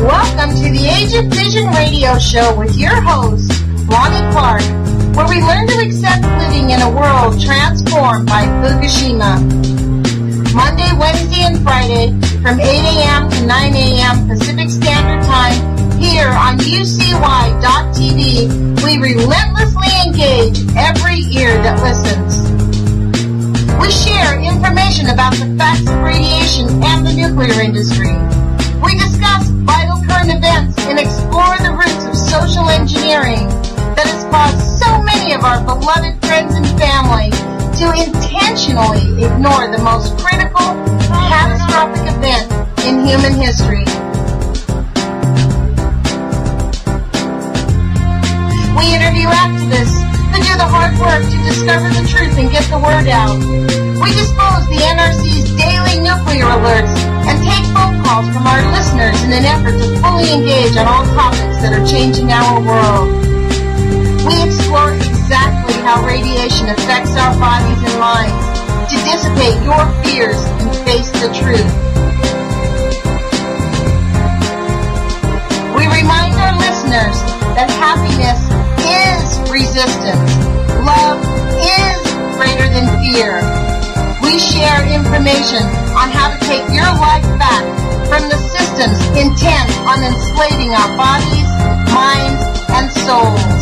Welcome to the Age of Fission radio show with your host, Lonnie Clark, where we learn to accept living in a world transformed by Fukushima. Monday, Wednesday, and Friday from 8 a.m. to 9 a.m. Pacific Standard Time here on UCY.tv, we relentlessly engage every ear that listens. We share information about the facts of radiation and the nuclear industry. We discuss vital current events and explore the roots of social engineering that has caused so many of our beloved friends and family to intentionally ignore the most critical, catastrophic event in human history. We interview activists do the hard work to discover the truth and get the word out. We dispose the NRC's daily nuclear alerts and take phone calls from our listeners in an effort to fully engage on all topics that are changing our world. We explore exactly how radiation affects our bodies and minds to dissipate your fears and face the truth. We remind our listeners that happiness is resistance. Love is greater than fear. We share information on how to take your life back from the systems intent on enslaving our bodies, minds, and souls.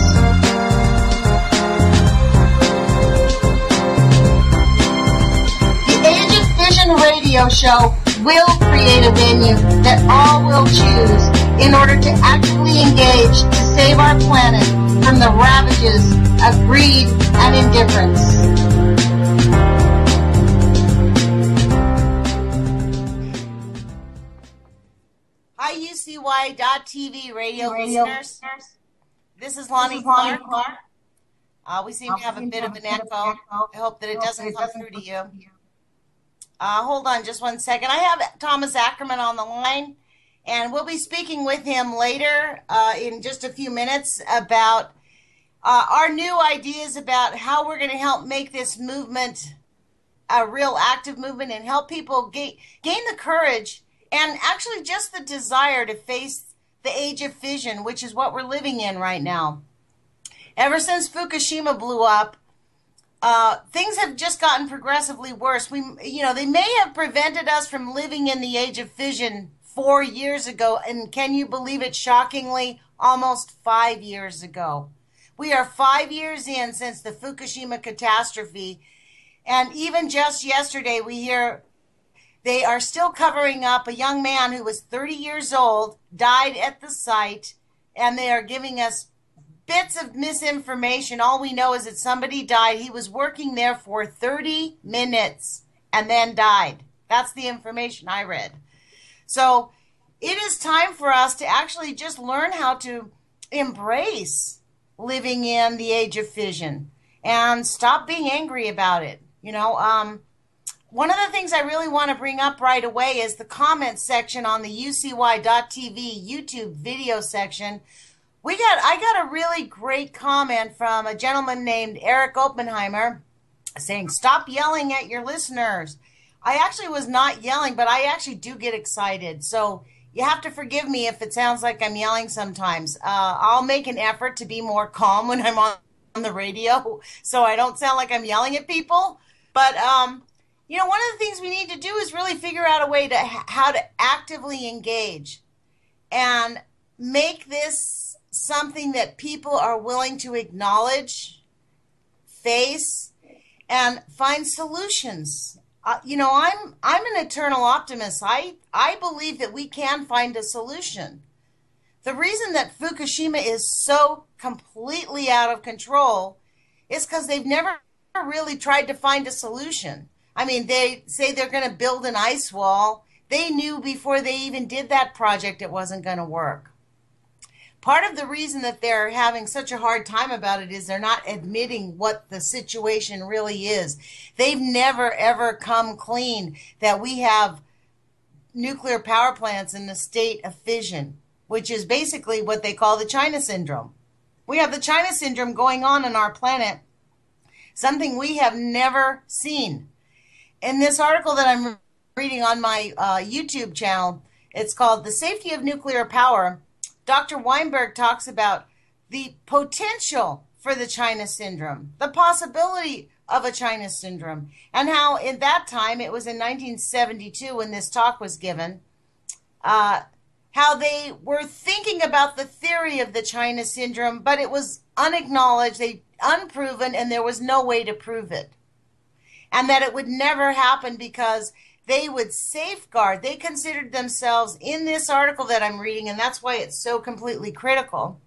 The Age of Fission radio show will create a venue that all will choose in order to actively engage to save our planet from the ravages of greed and indifference. Hi, UCY.TV radio, Radio listeners. This is Lonnie Clark. Uh, we seem to have a bit of an echo. I hope that it doesn't come through to you. Uh, hold on just one second. I have Thomas Ackermann on the line, and we'll be speaking with him later uh, in just a few minutes about uh, our new ideas about how we're going to help make this movement a real active movement and help people gain, gain the courage and actually just the desire to face the age of fission, which is what we're living in right now. Ever since Fukushima blew up, uh, things have just gotten progressively worse. We, you know, they may have prevented us from living in the age of fission four years ago, and can you believe it? Shockingly, almost five years ago. We are five years in since the Fukushima catastrophe, and even just yesterday, we hear they are still covering up a young man who was 30 years old, died at the site, and they are giving us bits of misinformation. All we know is that somebody died. He was working there for 30 minutes and then died. That's the information I read. So it is time for us to actually just learn how to embrace living in the age of fission and stop being angry about it. You know, um, one of the things I really want to bring up right away is the comments section on the UCY.tv YouTube video section. We got I got a really great comment from a gentleman named Eric Oppenheimer saying, "Stop yelling at your listeners." I actually was not yelling, but I actually do get excited. So you have to forgive me if it sounds like I'm yelling sometimes. Uh, I'll make an effort to be more calm when I'm on, on the radio, so I don't sound like I'm yelling at people. But um, you know, one of the things we need to do is really figure out a way to how to actively engage and make this something that people are willing to acknowledge, face, and find solutions. Uh, you know, I'm I'm an eternal optimist. I I believe that we can find a solution. The reason that Fukushima is so completely out of control is because they've never really tried to find a solution. I mean, they say they're going to build an ice wall. They knew before they even did that project it wasn't going to work. Part of the reason that they're having such a hard time about it is they're not admitting what the situation really is. They've never ever come clean that we have nuclear power plants in the state of fission, which is basically what they call the China syndrome. We have the China syndrome going on on our planet, something we have never seen in this article that I'm reading on my uh, YouTube channel, It's called The Safety of Nuclear Power. Dr. Weinberg talks about the potential for the China syndrome, the possibility of a China syndrome, and how in that time, it was in 1972 when this talk was given, uh, how they were thinking about the theory of the China syndrome, but it was unacknowledged, they unproven, and there was no way to prove it. And that it would never happen because they would safeguard. They considered themselves in this article that I'm reading, and that's why it's so completely critical.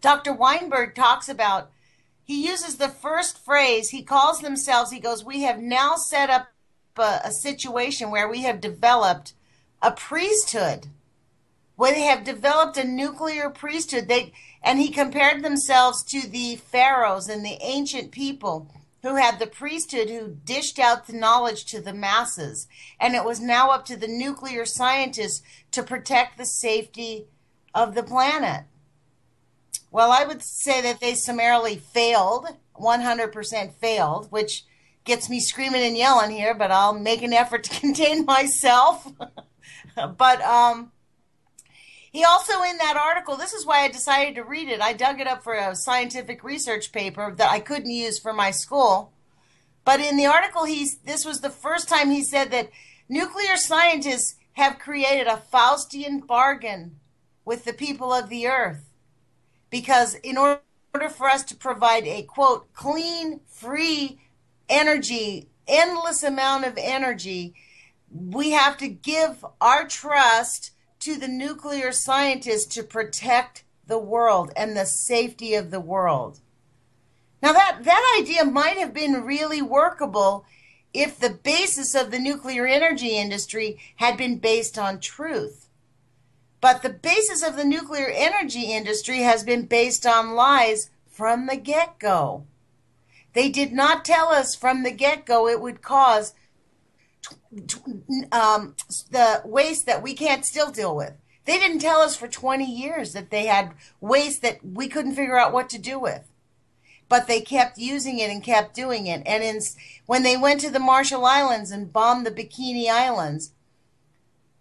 Dr. Weinberg talks about, he uses the first phrase, he calls themselves, he goes, We have now set up a, a situation where we have developed a priesthood, where they have developed a nuclear priesthood. They, and he compared themselves to the pharaohs and the ancient people who had the priesthood who dished out the knowledge to the masses. And it was now up to the nuclear scientists to protect the safety of the planet. Well, I would say that they summarily failed, 100% failed, which gets me screaming and yelling here, but I'll make an effort to contain myself. but um, he also, in that article, this is why I decided to read it. I dug it up for a scientific research paper that I couldn't use for my school. But in the article, he's, this was the first time he said that nuclear scientists have created a Faustian bargain with the people of the earth. Because in order for us to provide a quote, clean, free energy, endless amount of energy, we have to give our trust to the nuclear scientists to protect the world and the safety of the world. Now that, that idea might have been really workable if the basis of the nuclear energy industry had been based on truth. But the basis of the nuclear energy industry has been based on lies from the get go. They did not tell us from the get go it would cause um, the waste that we can't still deal with. They didn't tell us for 20 years that they had waste that we couldn't figure out what to do with. But they kept using it and kept doing it. And in, when they went to the Marshall Islands and bombed the Bikini Islands,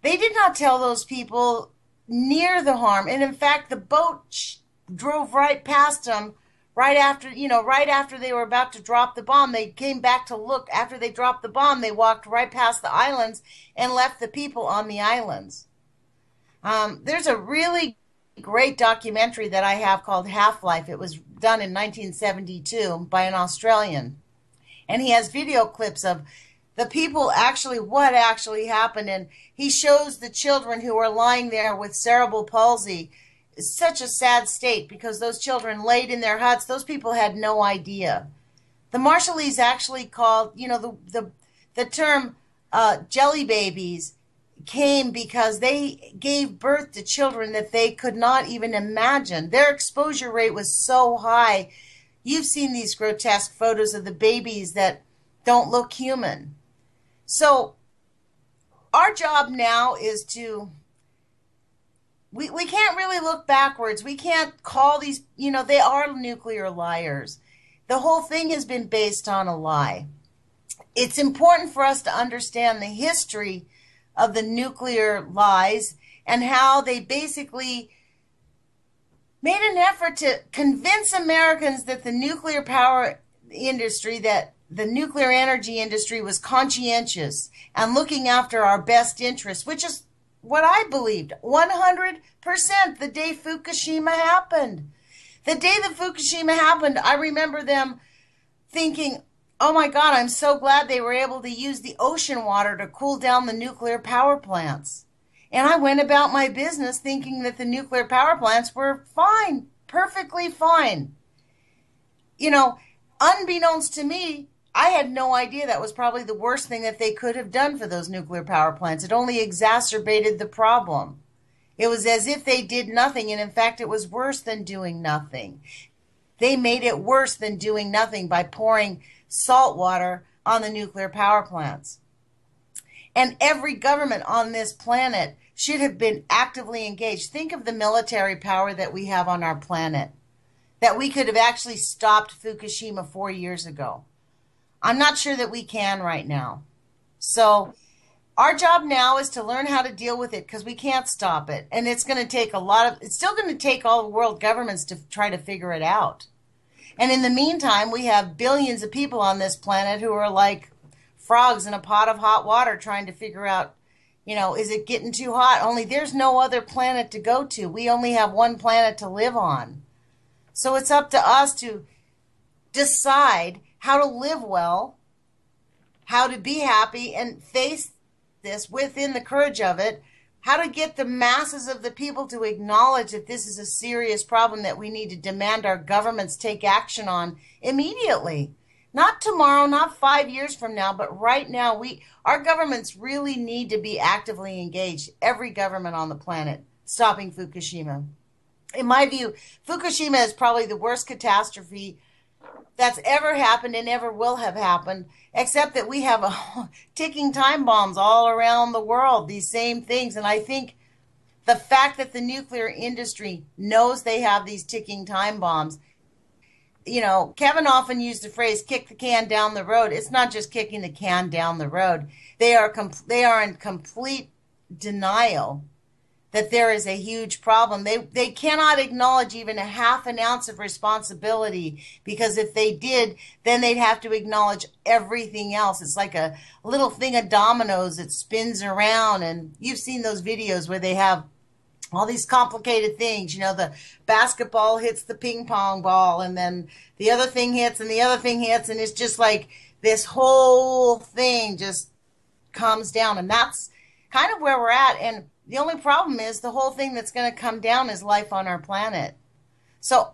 they did not tell those people near the harm. And in fact, the boat drove right past them right after you know right after they were about to drop the bomb they came back to look. After they dropped the bomb they walked right past the islands and left the people on the islands. Um, there's a really great documentary that i have called half life it was done in 1972 by an australian. And he has video clips of the people actually what actually happened. And he shows the children who are lying there with cerebral palsy such a sad state because those children laid in their huts. Those people had no idea. The Marshallese actually called, you know, the the the term uh, jelly babies came because they gave birth to children that they could not even imagine. Their exposure rate was so high. You've seen these grotesque photos of the babies that don't look human. So our job now is to we, we can't really look backwards. We can't call these, you know, they are nuclear liars. The whole thing has been based on a lie. It's important for us to understand the history of the nuclear lies and how they basically made an effort to convince Americans that the nuclear power industry, that the nuclear energy industry was conscientious and looking after our best interests, which is what I believed 100% the day Fukushima happened. The day that Fukushima happened, I remember them thinking, oh my God, I'm so glad they were able to use the ocean water to cool down the nuclear power plants. And I went about my business thinking that the nuclear power plants were fine, perfectly fine. You know, unbeknownst to me, I had no idea that was probably the worst thing that they could have done for those nuclear power plants. It only exacerbated the problem. It was as if they did nothing, and in fact, it was worse than doing nothing. They made it worse than doing nothing by pouring salt water on the nuclear power plants. And every government on this planet should have been actively engaged. Think of the military power that we have on our planet, that we could have actually stopped Fukushima four years ago. I'm not sure that we can right now. So Our job now is to learn how to deal with it because we can't stop it. And it's going to take a lot of, it's still going to take all the world governments to try to figure it out. And in the meantime, we have billions of people on this planet who are like frogs in a pot of hot water trying to figure out, you know, is it getting too hot? Only there's no other planet to go to. We only have one planet to live on. So it's up to us to decide how to live well, how to be happy, and face this within the courage of it how to get the masses of the people to acknowledge that this is a serious problem that we need to demand our governments take action on immediately. Not tomorrow not 5 years from now but right now we our governments really need to be actively engaged every government on the planet stopping Fukushima. In my view Fukushima is probably the worst catastrophe that's ever happened and ever will have happened, except that we have a, ticking time bombs all around the world, these same things. And I think the fact that the nuclear industry knows they have these ticking time bombs, you know, Kevin often used the phrase kick the can down the road. It's not just kicking the can down the road. They are com- they are in complete denial that there is a huge problem. They they cannot acknowledge even a half an ounce of responsibility because if they did, then they'd have to acknowledge everything else. It's like a little thing of dominoes that spins around and you've seen those videos where they have all these complicated things. You know, the basketball hits the ping pong ball and then the other thing hits and the other thing hits and it's just like this whole thing just comes down and that's kind of where we're at and the only problem is the whole thing that's going to come down is life on our planet. So,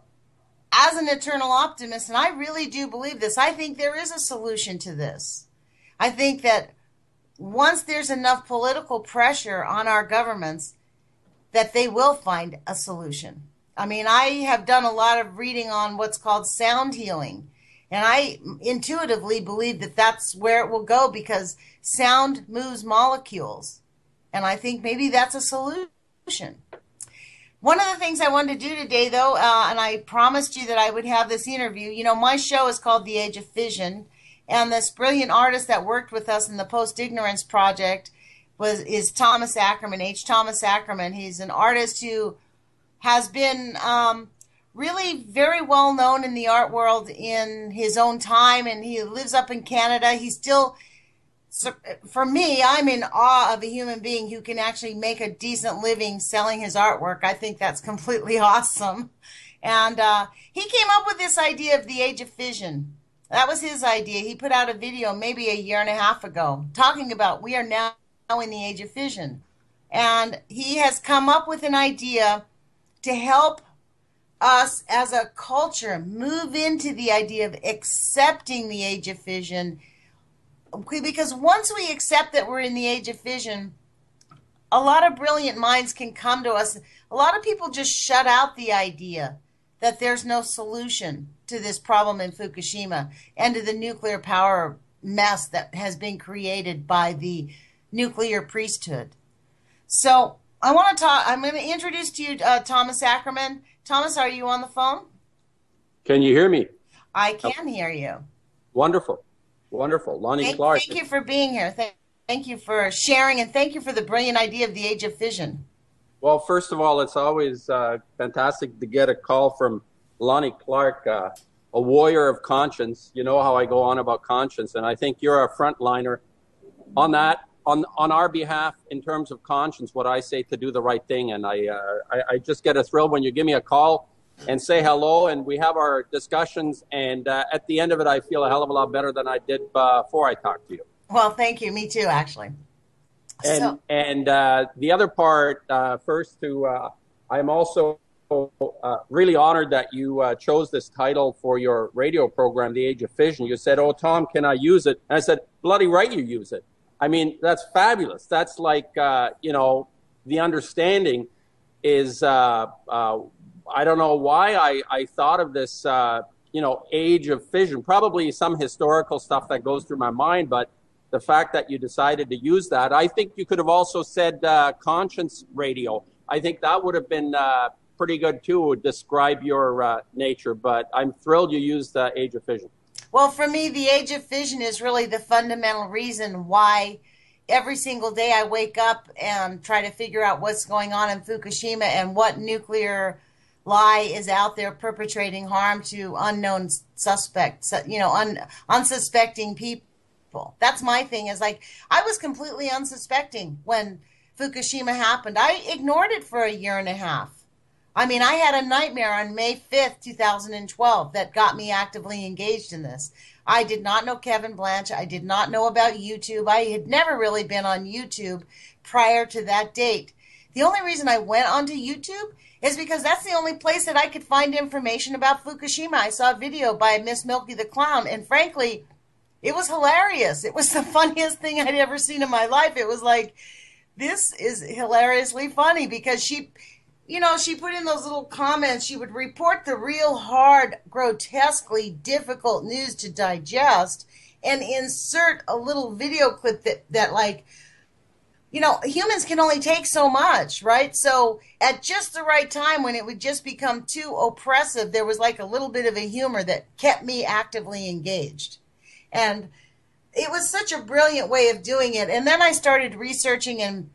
as an eternal optimist, and I really do believe this, I think there is a solution to this. I think that once there's enough political pressure on our governments, that they will find a solution. I mean, I have done a lot of reading on what's called sound healing. And I intuitively believe that that's where it will go because sound moves molecules. And I think maybe that's a solution. One of the things I wanted to do today, though, uh, and I promised you that I would have this interview. You know, my show is called The Age of Fission, and this brilliant artist that worked with us in the Post Ignorance Project was is Thomas Ackermann, H. Thomas Ackermann. He's an artist who has been um, really very well known in the art world in his own time, and he lives up in Canada. He still so for me, I'm in awe of a human being who can actually make a decent living selling his artwork. I think that's completely awesome. And uh, he came up with this idea of the age of fission. That was his idea. He put out a video maybe a year and a half ago talking about we are now in the age of fission. And he has come up with an idea to help us as a culture move into the idea of accepting the age of fission because once we accept that we're in the age of fission, a lot of brilliant minds can come to us. A lot of people just shut out the idea that there's no solution to this problem in Fukushima and to the nuclear power mess that has been created by the nuclear priesthood. So I want to talk. I'm going to introduce to you uh, Thomas Ackermann. Thomas, are you on the phone? Can you hear me? I can hear you. Wonderful. Wonderful. Lonnie thank, Clark. Thank you for being here. Thank, thank you for sharing, and thank you for the brilliant idea of the age of fission. Well, first of all, it's always uh, fantastic to get a call from Lonnie Clark, uh, a warrior of conscience. You know how I go on about conscience, and I think you're a frontliner on that. On, on our behalf, in terms of conscience, what I say to do the right thing, and I, uh, I, I just get a thrill when you give me a call and say hello. And we have our discussions. And uh, at the end of it, I feel a hell of a lot better than I did before I talked to you. Well, thank you. Me too, actually. And so. and uh, the other part, uh, first to, uh, I'm also uh, really honored that you uh, chose this title for your radio program, The Age of Fission. You said, "Oh, Tom, can I use it?" And I said, "Bloody right, you use it." I mean, that's fabulous. That's like you know, the understanding is I don't know why I, I thought of this, uh, you know, age of fission. Probably some historical stuff that goes through my mind, but the fact that you decided to use that, I think you could have also said uh, conscience radio. I think that would have been uh, pretty good too, to describe your uh, nature. But I'm thrilled you used the age of fission. Well, for me, the age of fission is really the fundamental reason why every single day I wake up and try to figure out what's going on in Fukushima and what nuclear lie is out there perpetrating harm to unknown suspects, you know, un, unsuspecting people. That's my thing is like, I was completely unsuspecting when Fukushima happened. I ignored it for a year and a half. I mean, I had a nightmare on May 5th, 2012 that got me actively engaged in this. I did not know Kevin Blanch. I did not know about YouTube. I had never really been on YouTube prior to that date. The only reason I went onto YouTube is because that's the only place that I could find information about Fukushima. I saw a video by Miss Milky the Clown, and frankly, it was hilarious. It was the funniest thing I'd ever seen in my life. It was like, this is hilariously funny because she you know, she put in those little comments. She would report the real hard, grotesquely difficult news to digest and insert a little video clip that, that like, you know, humans can only take so much, right? So at just the right time when it would just become too oppressive, there was like a little bit of a humor that kept me actively engaged. And it was such a brilliant way of doing it. And then I started researching and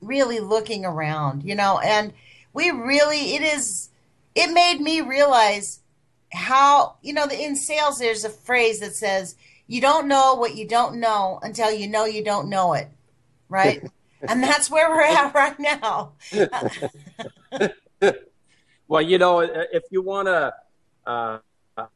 really looking around, you know, and we really it is it made me realize how you know in sales there's a phrase that says you don't know what you don't know until you know you don't know it right and that's where we're at right now well you know if you want to uh,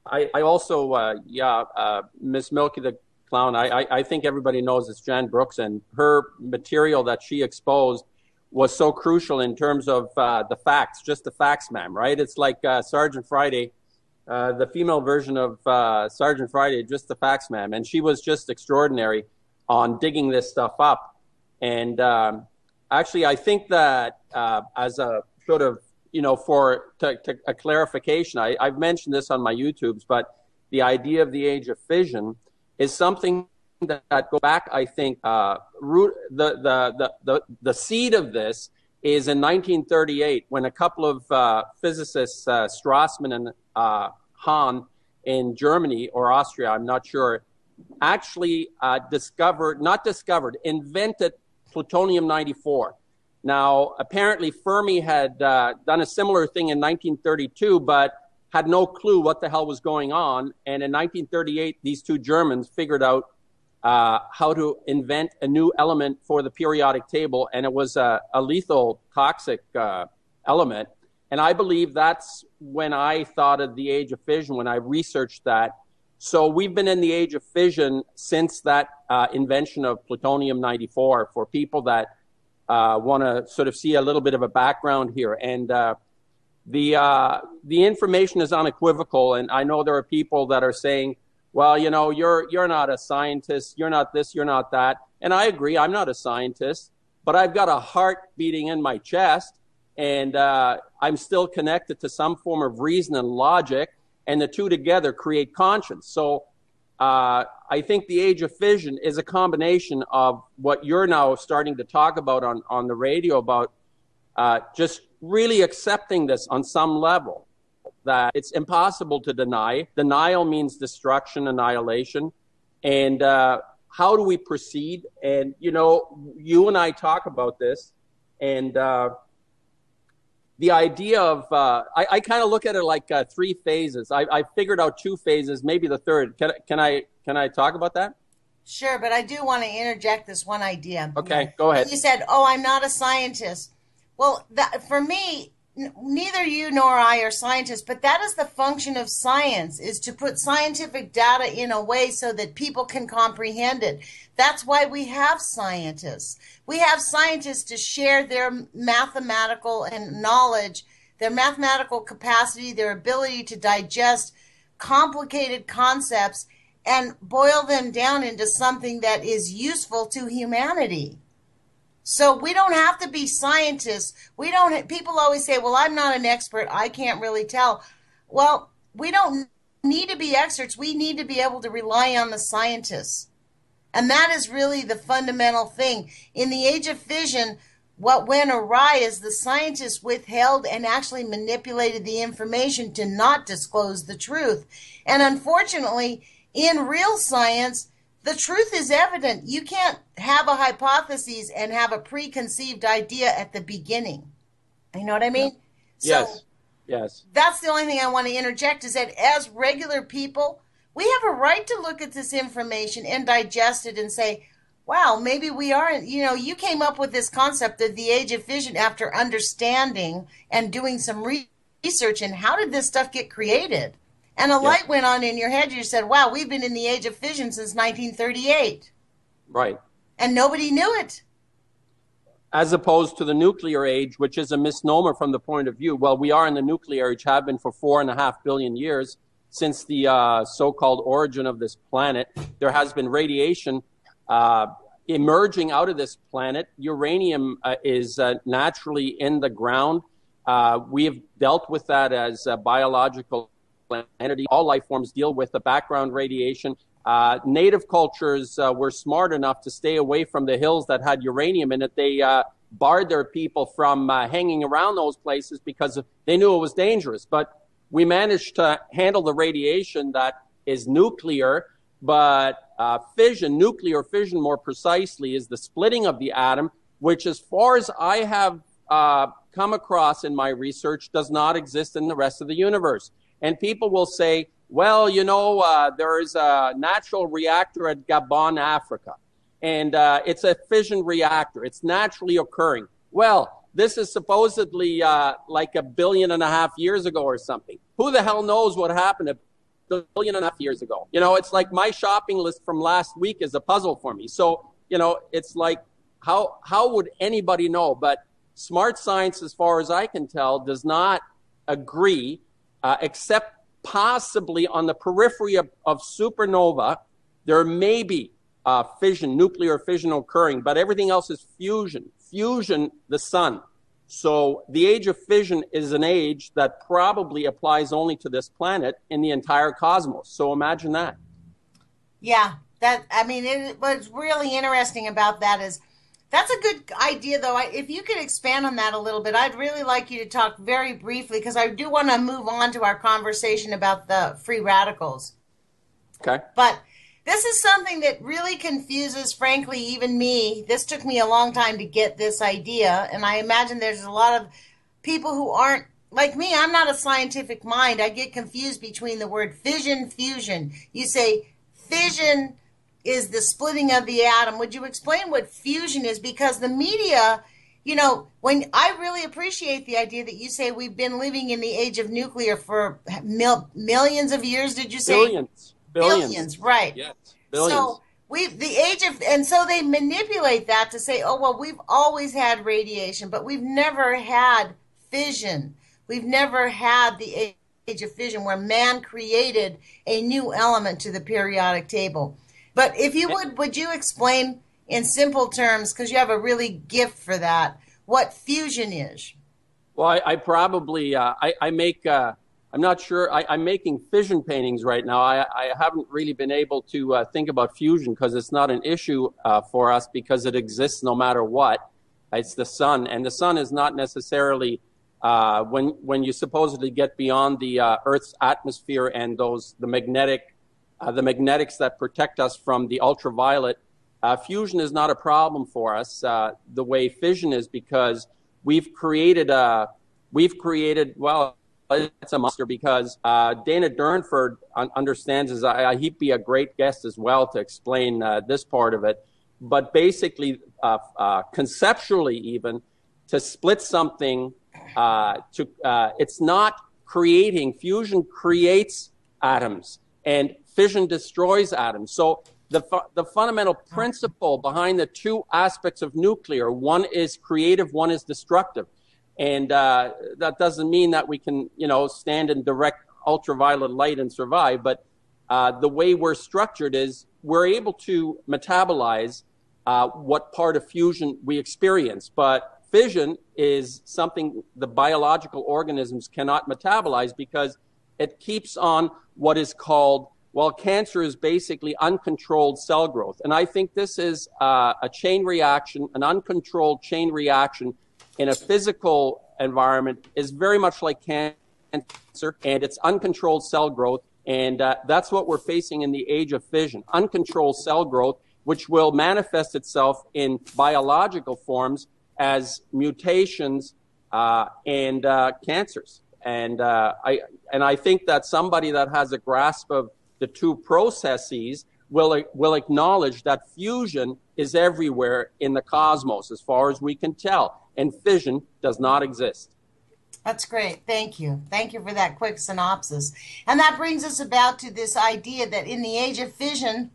I, I also uh, yeah uh, miss milky the clown I, I, I think everybody knows it's jan brooks and her material that she exposed was so crucial in terms of uh, the facts, just the facts, ma'am, right? It's like uh, Sergeant Friday, uh, the female version of uh, Sergeant Friday, just the facts, ma'am. And she was just extraordinary on digging this stuff up. And um, actually, I think that uh, as a sort of, you know, for to, to a clarification, I, I've mentioned this on my YouTubes, but the idea of the age of fission is something that go back, I think, uh, root, the, the, the, the, the seed of this is in 1938 when a couple of uh, physicists, uh, Strassmann and uh, Hahn in Germany or Austria, I'm not sure, actually uh, discovered, not discovered, invented plutonium 94. Now, apparently, Fermi had uh, done a similar thing in 1932, but had no clue what the hell was going on. And in 1938, these two Germans figured out uh, how to invent a new element for the periodic table, and it was a, a lethal, toxic uh, element. And I believe that's when I thought of the age of fission, when I researched that. So we've been in the age of fission since that uh, invention of plutonium 94 for people that uh, want to sort of see a little bit of a background here. And uh, the, uh, the information is unequivocal. And I know there are people that are saying, well, you know, you're you're not a scientist, you're not this, you're not that. And I agree, I'm not a scientist, but I've got a heart beating in my chest, and uh, I'm still connected to some form of reason and logic, and the two together create conscience. So uh, I think the age of fission is a combination of what you're now starting to talk about on, on the radio about uh, just really accepting this on some level that it's impossible to deny. Denial means destruction, annihilation. And uh, how do we proceed? And, you know, you and I talk about this. And uh, the idea of, uh, I, I kind of look at it like uh, three phases. I, I figured out two phases, maybe the third. Can, can, I, can I talk about that? Sure, but I do want to interject this one idea. Okay, go ahead. You said, "Oh, I'm not a scientist." Well, that, for me, neither you nor I are scientists, but that is the function of science is to put scientific data in a way so that people can comprehend it. That's why we have scientists. We have scientists to share their mathematical and knowledge, their mathematical capacity, their ability to digest complicated concepts and boil them down into something that is useful to humanity. So we don't have to be scientists. We don't, people always say, well, I'm not an expert. I can't really tell. Well, we don't need to be experts. We need to be able to rely on the scientists. And that is really the fundamental thing. In the age of fission, what went awry is the scientists withheld and actually manipulated the information to not disclose the truth. And unfortunately, in real science, the truth is evident. You can't have a hypothesis and have a preconceived idea at the beginning. You know what I mean? Yes. So yes. That's the only thing I want to interject is that as regular people, we have a right to look at this information and digest it and say, wow, maybe we aren't, you know, you came up with this concept of the age of fission after understanding and doing some research and how did this stuff get created? And a light went on in your head. You said, wow, we've been in the age of fission since 1938. Right. And nobody knew it. As opposed to the nuclear age, which is a misnomer from the point of view. Well, we are in the nuclear age, have been for four and a half billion years since the uh, so-called origin of this planet. There has been radiation uh, emerging out of this planet. Uranium uh, is uh, naturally in the ground. Uh, we have dealt with that as a biological entity. All life forms deal with the background radiation. Uh, native cultures uh, were smart enough to stay away from the hills that had uranium in it. They uh, barred their people from hanging around those places because they knew it was dangerous. But we managed to handle the radiation that is nuclear, but uh, fission, nuclear fission more precisely, is the splitting of the atom, which, as far as I have uh, come across in my research, does not exist in the rest of the universe. And people will say, well, you know, uh, there is a natural reactor at Gabon, Africa, and uh, it's a fission reactor. It's naturally occurring. Well, this is supposedly uh, like a billion and a half years ago or something. Who the hell knows what happened a billion and a half years ago? You know, it's like my shopping list from last week is a puzzle for me. So, you know, it's like how how would anybody know? But smart science, as far as I can tell, does not agree, uh, except possibly on the periphery of, of supernova. There may be uh, fission, nuclear fission occurring, but everything else is fusion fusion the sun. So the age of fission is an age that probably applies only to this planet in the entire cosmos. So imagine that. Yeah, that I mean, it, what's really interesting about that is that's a good idea, though. I, if you could expand on that a little bit, I'd really like you to talk very briefly because I do want to move on to our conversation about the free radicals. Okay. But this is something that really confuses, frankly, even me. This took me a long time to get this idea, and I imagine there's a lot of people who aren't like me. I'm not a scientific mind. I get confused between the word fission, fusion. You say fission is the splitting of the atom. Would you explain what fusion is? Because the media, you know, when I really appreciate the idea that you say we've been living in the age of nuclear for mil- millions of years. Did you say billions? Billions, billions right? Yes, billions. So we the age of and so they manipulate that to say, oh well, we've always had radiation, but we've never had fission. We've never had the age of fission where man created a new element to the periodic table. But if you would, would you explain in simple terms, because you have a really gift for that, what fusion is? Well, I, I probably uh, I, I, make uh, I'm not sure. I, am making fission paintings right now. I, I haven't really been able to uh, think about fusion because it's not an issue uh, for us because it exists no matter what. It's the sun, and the sun is not necessarily uh, when when you supposedly get beyond the uh, Earth's atmosphere and those the magnetic uh, the magnetics that protect us from the ultraviolet. Uh, fusion is not a problem for us the way fission is because we've created a we've created well it's a monster because uh, Dana Durnford un- understands as I, he'd be a great guest as well to explain uh, this part of it. But basically, uh, uh conceptually, even to split something, uh, to uh, it's not creating. Fusion creates atoms, and fission destroys atoms. So the, fu- the fundamental principle behind the two aspects of nuclear one is creative, one is destructive. And uh, that doesn't mean that we can, you know, stand in direct ultraviolet light and survive. But uh, the way we're structured is we're able to metabolize uh, what part of fusion we experience. But fission is something the biological organisms cannot metabolize because it keeps on what is called well, cancer is basically uncontrolled cell growth. And I think this is uh, a chain reaction, an uncontrolled chain reaction in a physical environment is very much like cancer and it's uncontrolled cell growth And uh, that's what we're facing in the age of fission uncontrolled cell growth, which will manifest itself in biological forms as mutations uh, and uh, cancers. And uh, I and I think that somebody that has a grasp of the two processes will will acknowledge that fusion is everywhere in the cosmos, as far as we can tell, and fission does not exist. That's great. Thank you. Thank you for that quick synopsis. And that brings us about to this idea that in the age of fission,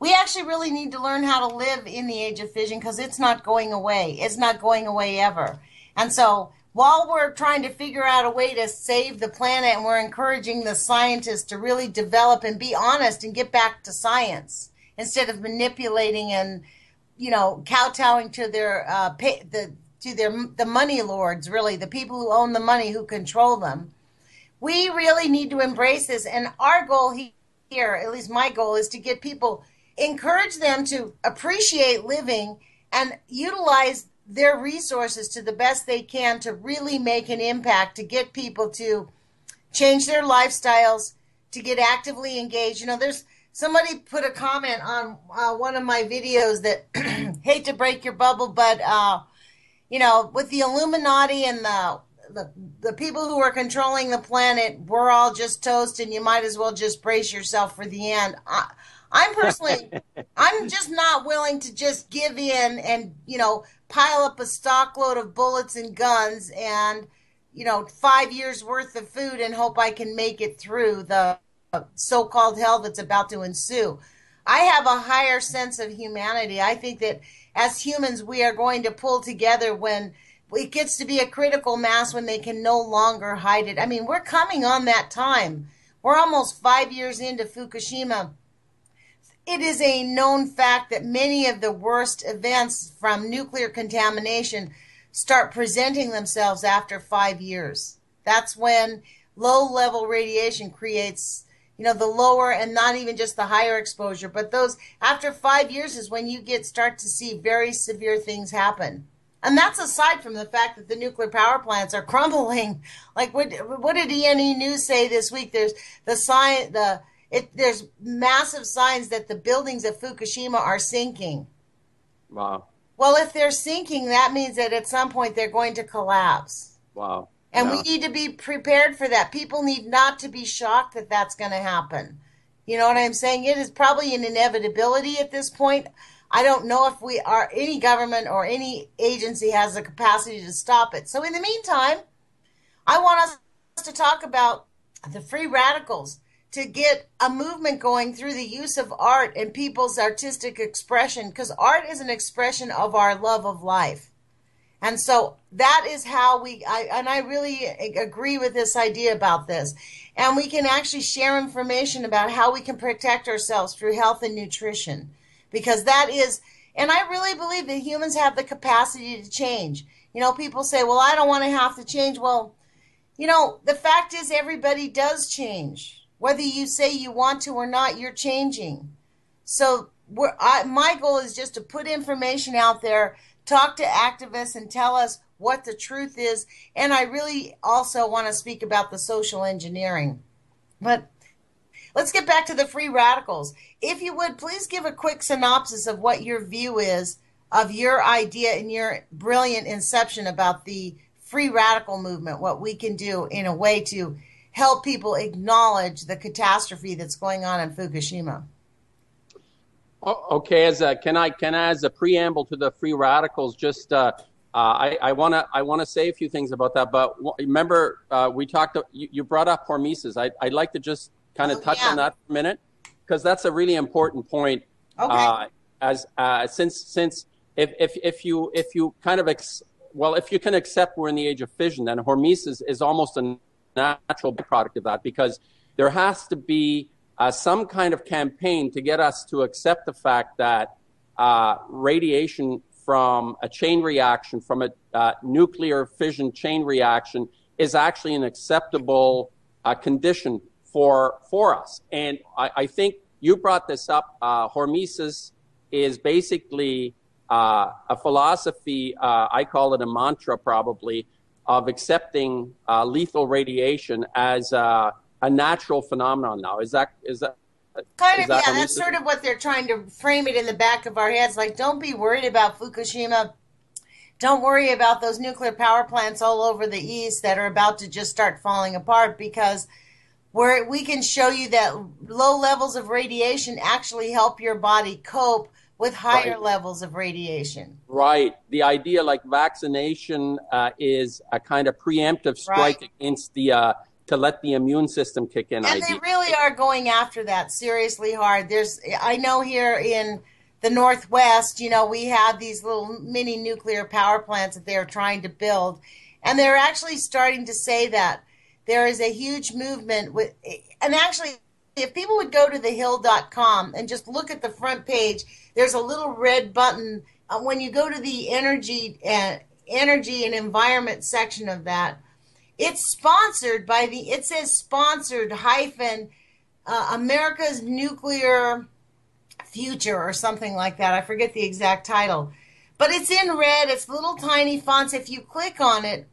we actually really need to learn how to live in the age of fission because it's not going away. It's not going away ever. And so while we're trying to figure out a way to save the planet and we're encouraging the scientists to really develop and be honest and get back to science instead of manipulating and you know kowtowing to their uh, pay, the to their the money lords really the people who own the money who control them. We really need to embrace this and our goal here at least my goal is to get people encourage them to appreciate living and utilize their resources to the best they can to really make an impact, to get people to change their lifestyles, to get actively engaged. You know, there's somebody put a comment on uh, one of my videos that hate to break your bubble, but uh, you know, with the Illuminati and the, the the people who are controlling the planet, we're all just toast, and you might as well just brace yourself for the end. I, I'm personally, I'm just not willing to just give in and you know pile up a stockload of bullets and guns and you know five years worth of food and hope I can make it through the so-called hell that's about to ensue. I have a higher sense of humanity. I think that as humans we are going to pull together when it gets to be a critical mass when they can no longer hide it. I mean, we're coming on that time. We're almost 5 years into Fukushima it is a known fact that many of the worst events from nuclear contamination start presenting themselves after five years. That's when low level radiation creates, you know, the lower and not even just the higher exposure, but those after five years is when you get start to see very severe things happen. And that's aside from the fact that the nuclear power plants are crumbling. Like what what did ENE News say this week? There's the science the it, there's massive signs that the buildings at Fukushima are sinking. Wow. Well, if they're sinking, that means that at some point they're going to collapse. Wow. And yeah. we need to be prepared for that. People need not to be shocked that that's going to happen. You know what I'm saying? It is probably an inevitability at this point. I don't know if we are any government or any agency has the capacity to stop it. So in the meantime, I want us to talk about the free radicals to get a movement going through the use of art and people's artistic expression because art is an expression of our love of life. And so that is how we, I, and I really agree with this idea about this. And we can actually share information about how we can protect ourselves through health and nutrition because that is, and I really believe that humans have the capacity to change. You know, people say, well, I don't want to have to change. Well, you know, the fact is everybody does change whether you say you want to or not, you're changing. So I, my goal is just to put information out there, talk to activists, and tell us what the truth is. And I really also want to speak about the social engineering. But let's get back to the free radicals. If you would, please give a quick synopsis of what your view is of your idea and your brilliant inception about the free radical movement, what we can do in a way to help people acknowledge the catastrophe that's going on in Fukushima. Okay, as a, can I can I, as a preamble to the free radicals, just uh, uh, I want to I want to say a few things about that. But remember, uh, we talked. You, you, brought up hormesis. I, would like to just kind of oh, touch yeah. on that for a minute because that's a really important point. Okay. Uh, as uh, since since if if if you if you kind of ex- well if you can accept we're in the age of fission, then hormesis is almost an natural product of that because there has to be uh, some kind of campaign to get us to accept the fact that uh, radiation from a chain reaction, from a uh, nuclear fission chain reaction, is actually an acceptable uh, condition for for us. And I, I, think you brought this up. Uh, hormesis is basically uh, a philosophy. I call it a mantra, probably, of accepting uh, lethal radiation as uh, a natural phenomenon now. Is that is that kind of that yeah? That's sort of what they're trying to frame it in the back of our heads. Like, don't be worried about Fukushima. Don't worry about those nuclear power plants all over the east that are about to just start falling apart because where we can show you that low levels of radiation actually help your body cope with higher right. levels of radiation. Right. The idea, like vaccination, uh, is a kind of preemptive strike right. against the uh, to let the immune system kick in. And idea. they really are going after that seriously hard. There's, I know here in the Northwest, you know, we have these little mini nuclear power plants that they're trying to build, and they're actually starting to say that there is a huge movement with, and actually, if people would go to thehill.com and just look at the front page, there's a little red button uh, when you go to the energy uh, energy and environment section of that it's sponsored by the, it says sponsored hyphen uh, America's Nuclear Future or something like that. I forget the exact title. But it's in red, it's little tiny fonts. If you click on it,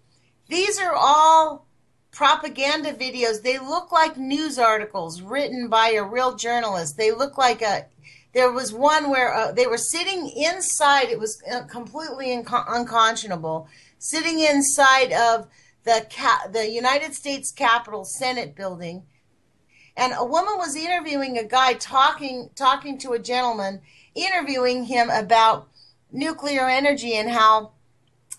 these are all propaganda videos. They look like news articles written by a real journalist. They look like a. There was one where uh, they were sitting inside. It was uh, completely unconscionable. Sitting inside of the the United States Capitol Senate building, and a woman was interviewing a guy talking talking to a gentleman, interviewing him about nuclear energy and how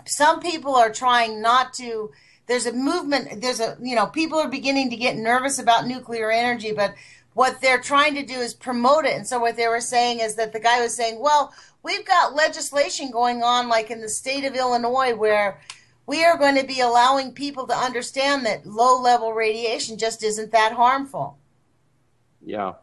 some people are trying not to there's a movement there's a you know people are beginning to get nervous about nuclear energy but what they're trying to do is promote it and so what they were saying is that the guy was saying well we've got legislation going on like in the state of illinois where we are going to be allowing people to understand that low level radiation just isn't that harmful. Yeah,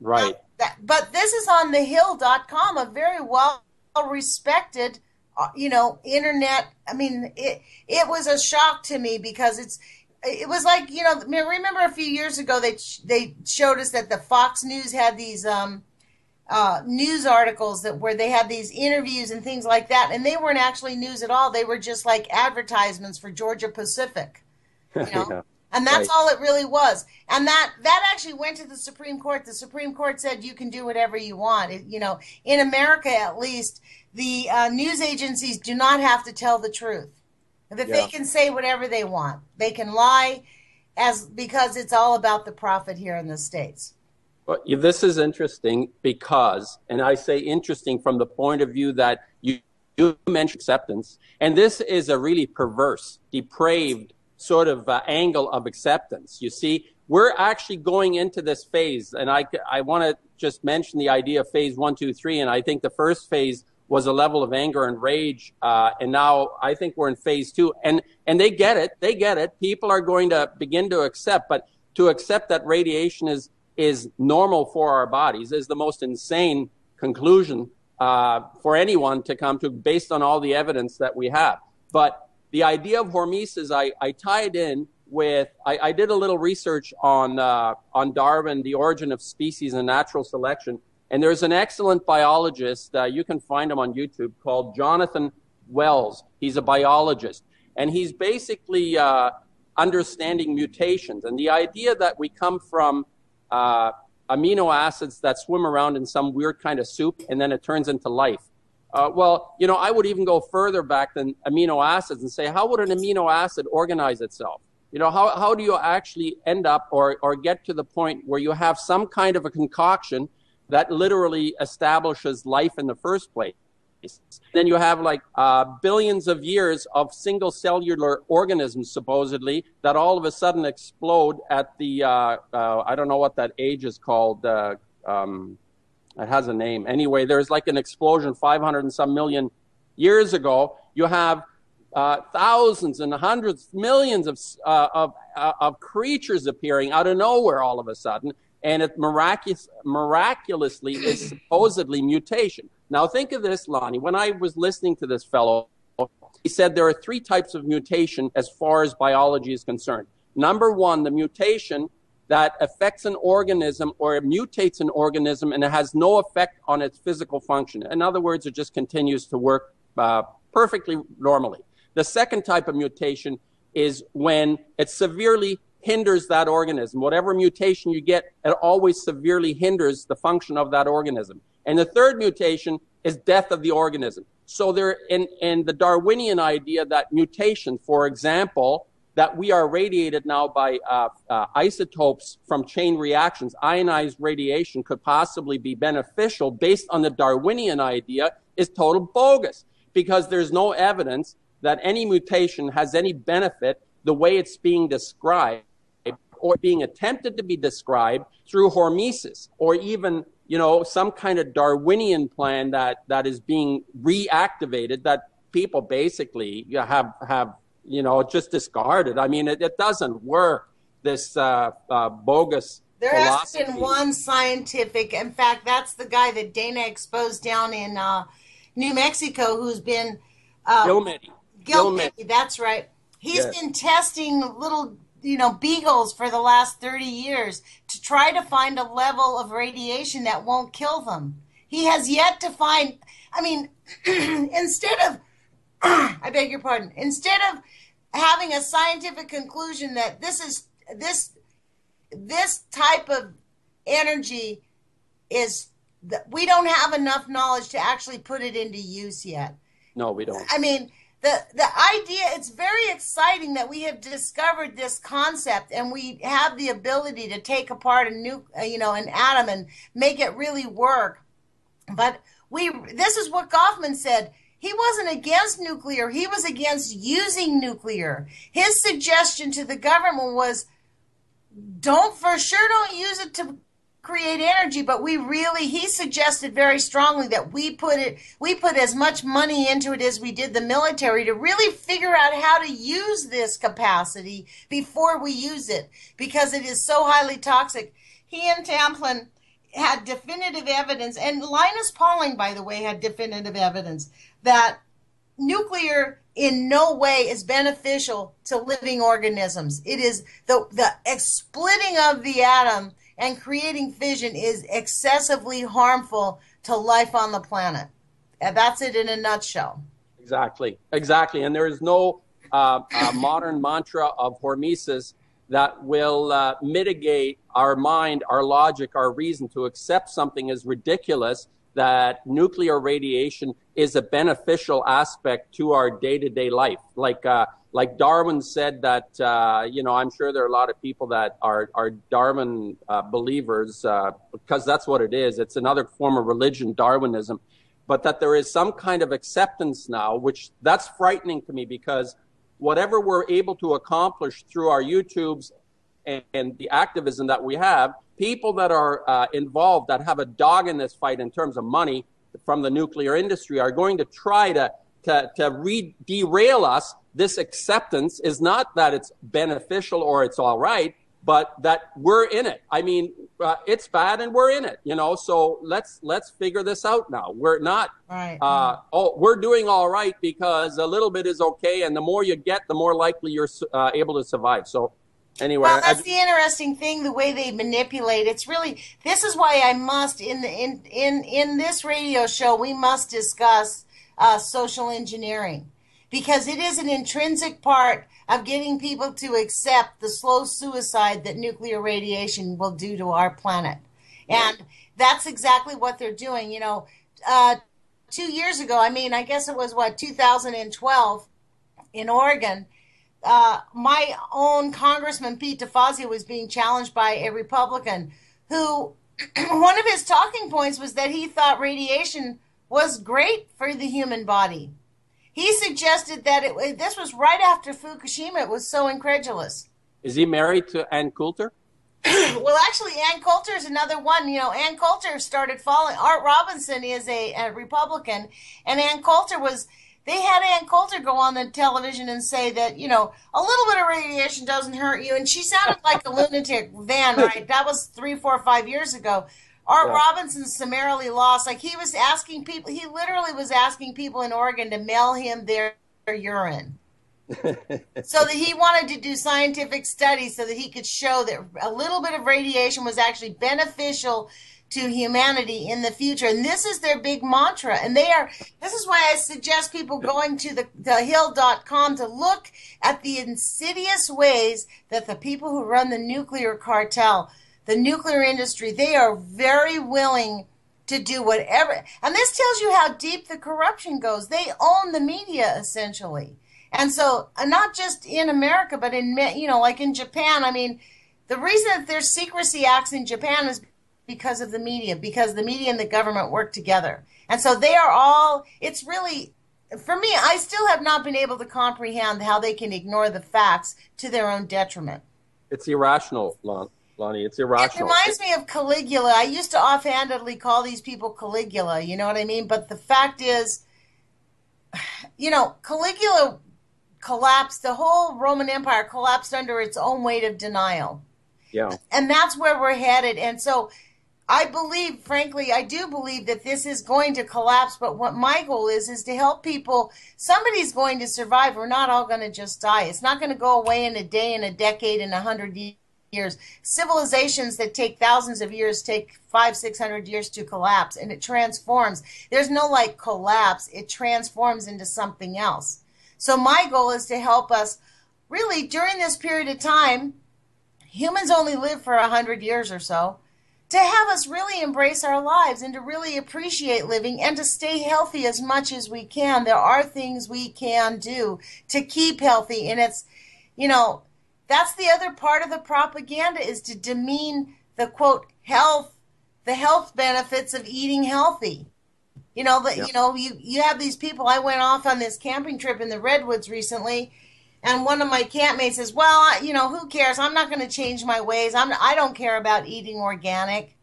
right. That, but this is on thehill.com, a very well respected, uh, you know, internet. I mean, it it was a shock to me because it's it was like you know remember a few years ago they they showed us that the Fox News had these um uh, news articles that where they had these interviews and things like that, and they weren't actually news at all. They were just like advertisements for Georgia Pacific, you know. yeah, and that's right. all it really was. And that that actually went to the Supreme Court. The Supreme Court said you can do whatever you want. It, you know, in America at least, the uh, news agencies do not have to tell the truth. That yeah. they can say whatever they want. They can lie, as because it's all about the profit here in the states. Well, this is interesting because, and I say interesting from the point of view that you, you mentioned acceptance, and this is a really perverse, depraved sort of uh, angle of acceptance. You see, we're actually going into this phase, and I, I want to just mention the idea of phase one, two, three, and I think the first phase was a level of anger and rage, uh, and now I think we're in phase two, and and they get it, they get it. People are going to begin to accept, but to accept that radiation is is normal for our bodies is the most insane conclusion uh, for anyone to come to based on all the evidence that we have. But the idea of hormesis, I, I tied in with, I, I, did a little research on, uh, on Darwin, the origin of species and natural selection. And there's an excellent biologist, uh, you can find him on YouTube, called Jonathan Wells. He's a biologist. And he's basically uh, understanding mutations. And the idea that we come from uh, amino acids that swim around in some weird kind of soup and then it turns into life. Uh, well, you know, I would even go further back than amino acids and say, how would an amino acid organize itself? You know, how, how do you actually end up or, or get to the point where you have some kind of a concoction that literally establishes life in the first place? Then you have like uh, billions of years of single cellular organisms, supposedly, that all of a sudden explode at the, uh, uh, I don't know what that age is called. Uh, um, it has a name. Anyway, there's like an explosion 500 and some million years ago. You have uh, thousands and hundreds, millions of, uh, of, of creatures appearing out of nowhere all of a sudden and it miraculous, miraculously is supposedly mutation. Now, think of this, Lonnie. When I was listening to this fellow, he said there are three types of mutation as far as biology is concerned. Number one, the mutation that affects an organism or mutates an organism and it has no effect on its physical function. In other words, it just continues to work uh, perfectly normally. The second type of mutation is when it severely hinders that organism. Whatever mutation you get, it always severely hinders the function of that organism. And the third mutation is death of the organism. So there, in, in the Darwinian idea that mutation, for example, that we are radiated now by uh, uh, isotopes from chain reactions, ionized radiation could possibly be beneficial based on the Darwinian idea is total bogus because there's no evidence that any mutation has any benefit the way it's being described or being attempted to be described through hormesis or even you know some kind of darwinian plan that that is being reactivated that people basically have have you know just discarded i mean it, it doesn't work this uh, uh, bogus there philosophy. has been one scientific in fact that's the guy that dana exposed down in uh, new mexico who's been uh, Gilmedi. Gilmedi, that's right He's yes. been testing little, you know, beagles for the last 30 years to try to find a level of radiation that won't kill them. He has yet to find, I mean, instead of, I beg your pardon, instead of having a scientific conclusion that this is, this, this type of energy is, we don't have enough knowledge to actually put it into use yet. No, we don't. I mean, the the idea it's very exciting that we have discovered this concept and we have the ability to take apart a new uh, you know an atom and make it really work. But we this is what Gofman said. He wasn't against nuclear. He was against using nuclear. His suggestion to the government was don't for sure don't use it to create energy, but we really, he suggested very strongly that we put it, we put as much money into it as we did the military to really figure out how to use this capacity before we use it because it is so highly toxic. He and Tamplin had definitive evidence, and Linus Pauling, by the way, had definitive evidence that nuclear in no way is beneficial to living organisms. It is the, the splitting of the atom and creating fission is excessively harmful to life on the planet. And that's it in a nutshell. Exactly, exactly. And there is no uh, uh, modern mantra of hormesis that will uh, mitigate our mind, our logic, our reason to accept something as ridiculous that nuclear radiation is a beneficial aspect to our day to day life. Like, uh, like Darwin said that, uh, you know, I'm sure there are a lot of people that are, are Darwin uh, believers uh, because that's what it is. It's another form of religion, Darwinism. But that there is some kind of acceptance now, which that's frightening to me because whatever we're able to accomplish through our YouTubes and, and the activism that we have, people that are uh, involved that have a dog in this fight in terms of money from the nuclear industry are going to try to to, to re- derail us this acceptance is not that it's beneficial or it's all right, but that we're in it. I mean, uh, it's bad and we're in it, you know. So let's let's figure this out now. We're not. Right. Uh, oh, we're doing all right because a little bit is okay, and the more you get, the more likely you're uh, able to survive. So. Anyway, well, that's I, the interesting thing. The way they manipulate. It's really. This is why I must in the in in in this radio show we must discuss uh, social engineering because it is an intrinsic part of getting people to accept the slow suicide that nuclear radiation will do to our planet. And that's exactly what they're doing. You know, uh, two years ago, I mean, I guess it was what, 2012 in Oregon, uh, my own Congressman Pete DeFazio was being challenged by a Republican who, one of his talking points was that he thought radiation was great for the human body. He suggested that it, this was right after Fukushima. It was so incredulous. Is he married to Ann Coulter? well, actually, Ann Coulter is another one. You know, Ann Coulter started following. Art Robinson is a, a Republican, and Ann Coulter was. They had Ann Coulter go on the television and say that you know a little bit of radiation doesn't hurt you, and she sounded like a lunatic then, right? That was three, four, five years ago. Art yeah. Robinson summarily lost. Like he was asking people, he literally was asking people in Oregon to mail him their, their urine. so that he wanted to do scientific studies so that he could show that a little bit of radiation was actually beneficial to humanity in the future. And this is their big mantra. And they are, this is why I suggest people going to the, the hill.com to look at the insidious ways that the people who run the nuclear cartel, the nuclear industry, they are very willing to do whatever. And this tells you how deep the corruption goes. They own the media essentially. And so, uh, not just in America, but in, you know, like in Japan, I mean, the reason that there's secrecy acts in Japan is because of the media, because the media and the government work together. And so they are all, it's really, for me, I still have not been able to comprehend how they can ignore the facts to their own detriment. It's irrational, Lonnie. It's irrational. It reminds me of Caligula. I used to offhandedly call these people Caligula, you know what I mean? But the fact is, you know, Caligula collapsed, the whole Roman Empire collapsed under its own weight of denial. Yeah. And that's where we're headed. And so I believe, frankly, I do believe that this is going to collapse. But what my goal is, is to help people. Somebody's going to survive. We're not all going to just die. It's not going to go away in a day, in a decade, in a hundred years. Civilizations that take thousands of years take five, six hundred years to collapse, and it transforms. There's no like collapse. It transforms into something else. So my goal is to help us really during this period of time. Humans only live for a hundred years or so to have us really embrace our lives and to really appreciate living and to stay healthy as much as we can. There are things we can do to keep healthy. And it's, you know, that's the other part of the propaganda is to demean the quote health, the health benefits of eating healthy. You know, the, you know, you, you have these people. I went off on this camping trip in the redwoods recently and one of my campmates says, "Well, I, you know, who cares? I'm not going to change my ways. I'm I don't care about eating organic."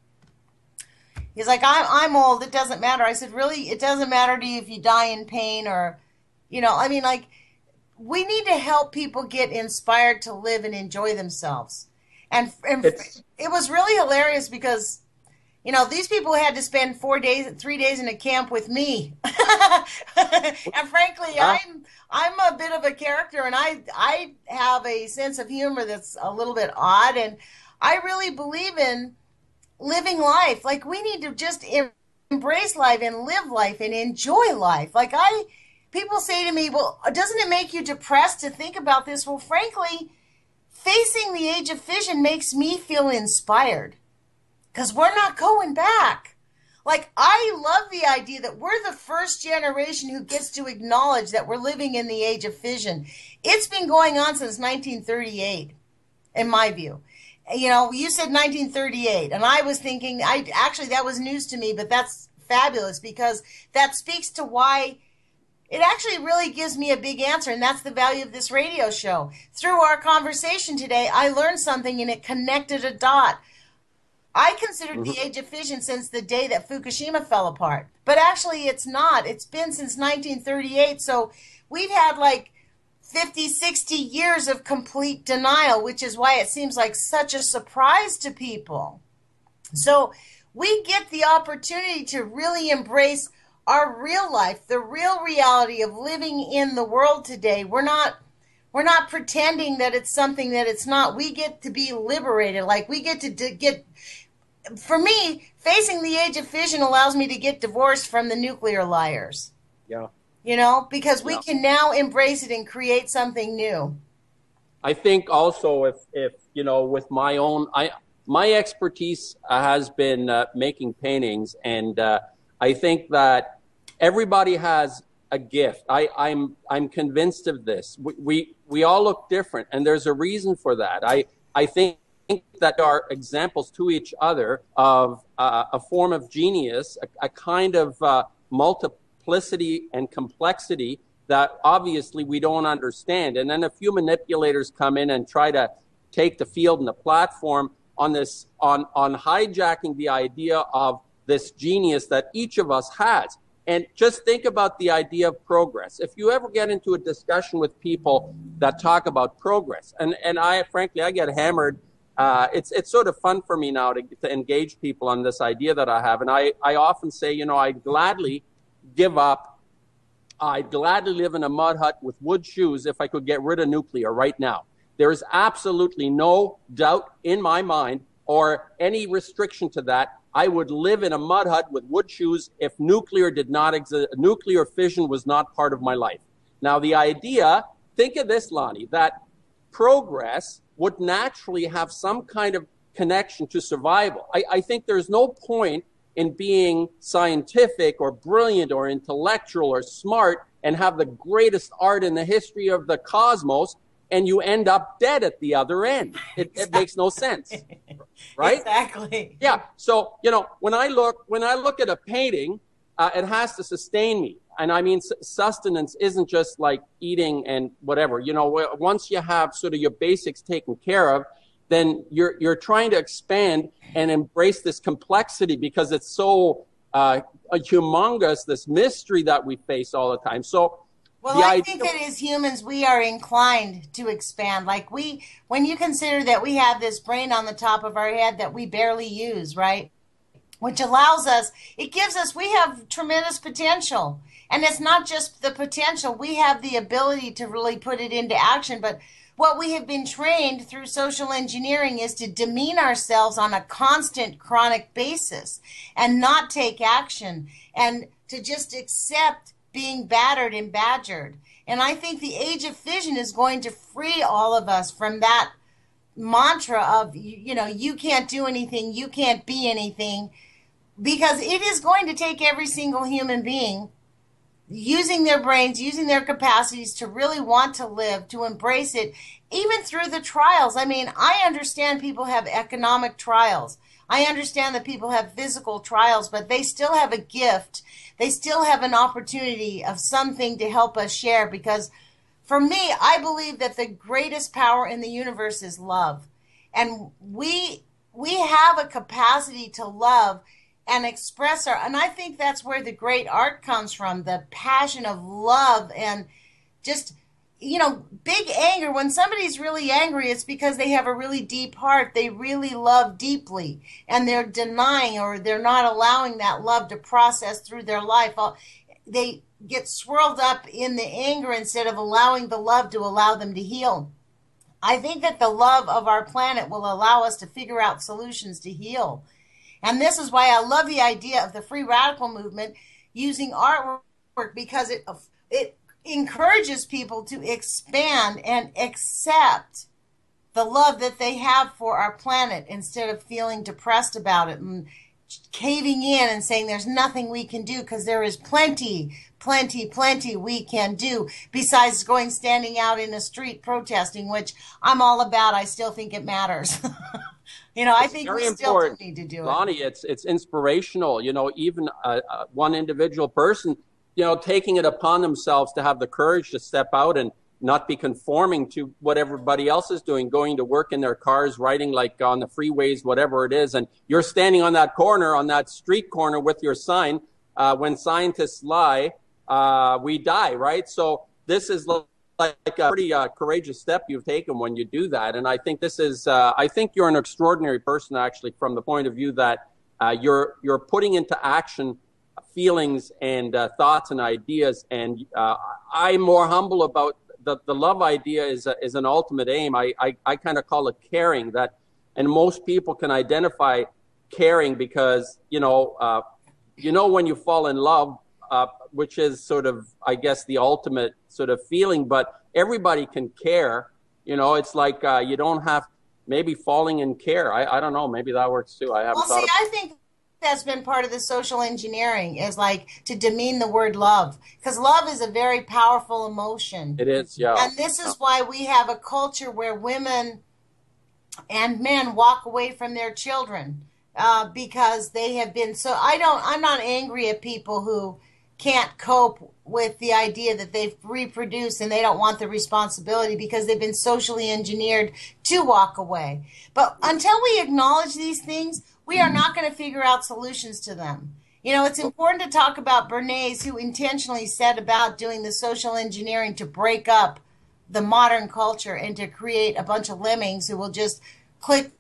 He's like, "I'm I'm old. It doesn't matter." I said, "Really? It doesn't matter to you if you die in pain or, you know, I mean, like, we need to help people get inspired to live and enjoy themselves." And, and it was really hilarious because you know, these people had to spend four days, three days in a camp with me. and frankly, I'm I'm a bit of a character, and I I have a sense of humor that's a little bit odd, and I really believe in living life. Like we need to just embrace life and live life and enjoy life. Like I, people say to me, "Well, doesn't it make you depressed to think about this?" Well, frankly, facing the age of fission makes me feel inspired because we're not going back. Like, I love the idea that we're the first generation who gets to acknowledge that we're living in the age of fission. It's been going on since 1938, in my view. You know, you said 1938, and I was thinking, I actually, that was news to me, but that's fabulous because that speaks to why it actually really gives me a big answer, and that's the value of this radio show. Through our conversation today, I learned something and it connected a dot I considered mm-hmm. the age of fission since the day that Fukushima fell apart. But actually, it's not. It's been since 1938. So we've had like 50, 60 years of complete denial, which is why it seems like such a surprise to people. So we get the opportunity to really embrace our real life, the real reality of living in the world today. We're not we're not pretending that it's something that it's not. We get to be liberated. Like we get to get for me, facing the age of fission allows me to get divorced from the nuclear liars. Yeah. You know, because we yeah. can now embrace it and create something new. I think also if if you know with my own I my expertise has been uh, making paintings and uh, I think that everybody has a gift. I, I'm I'm convinced of this. We, we we all look different and there's a reason for that. I I think that are examples to each other of uh, a form of genius, a, a kind of uh, multiplicity and complexity that obviously we don't understand. And then a few manipulators come in and try to take the field and the platform on this, on, on hijacking the idea of this genius that each of us has. And just think about the idea of progress. If you ever get into a discussion with people that talk about progress, and, and I, frankly, I get hammered uh, it's it's sort of fun for me now to, to engage people on this idea that I have, and I I often say, you know, I'd gladly give up. I'd gladly live in a mud hut with wood shoes if I could get rid of nuclear right now. There is absolutely no doubt in my mind or any restriction to that I would live in a mud hut with wood shoes if nuclear did not exist, nuclear fission was not part of my life. Now, the idea, think of this, Lonnie, that progress would naturally have some kind of connection to survival. I, I think there's no point in being scientific or brilliant or intellectual or smart and have the greatest art in the history of the cosmos and you end up dead at the other end. It, exactly. it makes no sense, right? Exactly. Yeah. So you know, when I look when I look at a painting, uh, it has to sustain me, and I mean sustenance isn't just like eating and whatever. You know, once you have sort of your basics taken care of, then you're you're trying to expand and embrace this complexity because it's so uh, humongous, this mystery that we face all the time. So well, I think that as humans, we are inclined to expand. Like we, when you consider that we have this brain on the top of our head that we barely use, right? Which allows us, it gives us, we have tremendous potential. And it's not just the potential, we have the ability to really put it into action. But what we have been trained through social engineering is to demean ourselves on a constant, chronic basis and not take action and to just accept being battered and badgered. And I think the age of fission is going to free all of us from that mantra of, you know, you can't do anything, you can't be anything, because it is going to take every single human being using their brains, using their capacities to really want to live, to embrace it, even through the trials. I mean, I understand people have economic trials. I understand that people have physical trials, but they still have a gift they still have an opportunity of something to help us share because for me, I believe that the greatest power in the universe is love. And we we have a capacity to love and express our and I think that's where the great art comes from, the passion of love and just you know, big anger, when somebody's really angry, it's because they have a really deep heart. They really love deeply and they're denying or they're not allowing that love to process through their life. They get swirled up in the anger instead of allowing the love to allow them to heal. I think that the love of our planet will allow us to figure out solutions to heal. And this is why I love the idea of the free radical movement using artwork because it it encourages people to expand and accept the love that they have for our planet instead of feeling depressed about it and caving in and saying there's nothing we can do because there is plenty, plenty, plenty we can do besides going standing out in the street protesting, which I'm all about. I still think it matters. you know, it's I think we still need to do Lonnie, it. it's it's inspirational. You know, even uh, uh, one individual person you know, taking it upon themselves to have the courage to step out and not be conforming to what everybody else is doing, going to work in their cars, riding like on the freeways, whatever it is. And you're standing on that corner, on that street corner with your sign. Uh, when scientists lie, uh, we die, right? So this is like a pretty uh, courageous step you've taken when you do that. And I think this is, uh, I think you're an extraordinary person actually from the point of view that uh, you're, you're putting into action feelings and uh, thoughts and ideas. And uh, I'm more humble about the, the love idea is, a, is an ultimate aim. I, I, I kind of call it caring that, and most people can identify caring because, you know, uh, you know, when you fall in love, uh, which is sort of, I guess, the ultimate sort of feeling, but everybody can care. You know, it's like uh, you don't have maybe falling in care. I, I don't know. Maybe that works too. I haven't well, thought. See, I think that's been part of the social engineering is like to demean the word love because love is a very powerful emotion. It is, yeah. And this is why we have a culture where women and men walk away from their children uh, because they have been so. I don't. I'm not angry at people who can't cope with the idea that they've reproduced and they don't want the responsibility because they've been socially engineered to walk away. But until we acknowledge these things, we are not going to figure out solutions to them. You know, it's important to talk about Bernays, who intentionally set about doing the social engineering to break up the modern culture and to create a bunch of lemmings who will just click